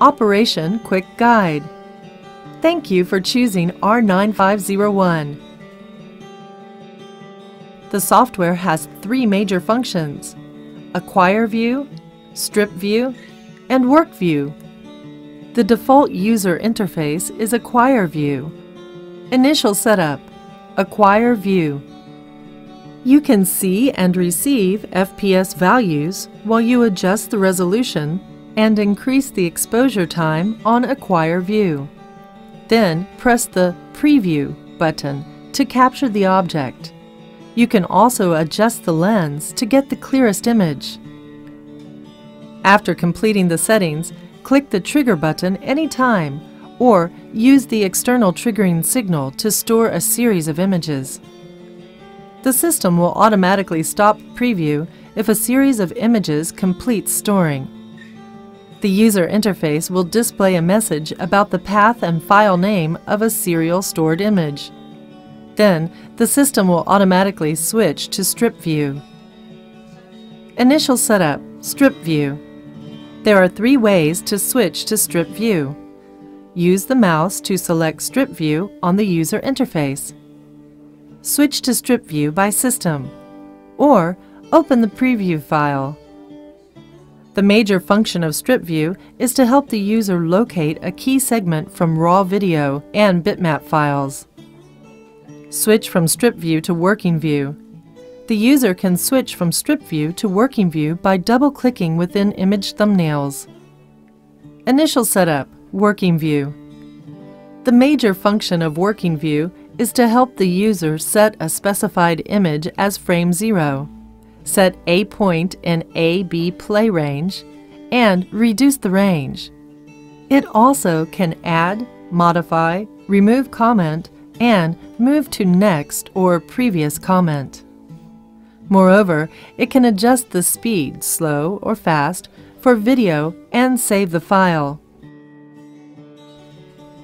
Operation Quick Guide. Thank you for choosing R9501. The software has three major functions Acquire View, Strip View, and Work View. The default user interface is Acquire View. Initial setup Acquire View. You can see and receive FPS values while you adjust the resolution and increase the exposure time on Acquire View. Then press the Preview button to capture the object. You can also adjust the lens to get the clearest image. After completing the settings, click the trigger button anytime or use the external triggering signal to store a series of images. The system will automatically stop preview if a series of images completes storing. The user interface will display a message about the path and file name of a serial stored image. Then, the system will automatically switch to Strip View. Initial setup, Strip View. There are three ways to switch to Strip View. Use the mouse to select Strip View on the user interface. Switch to Strip View by System. Or open the preview file. The major function of Strip View is to help the user locate a key segment from raw video and bitmap files. Switch from Strip View to Working View. The user can switch from Strip View to Working View by double-clicking within image thumbnails. Initial setup, Working View. The major function of Working View is to help the user set a specified image as frame 0, set a point in A-B play range, and reduce the range. It also can add, modify, remove comment, and move to next or previous comment. Moreover, it can adjust the speed, slow or fast, for video and save the file.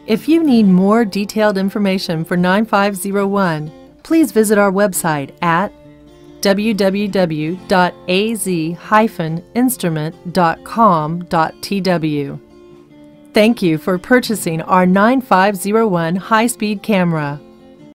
If you need more detailed information for 9501, please visit our website at www.az-instrument.com.tw. Thank you for purchasing our 9501 high-speed camera.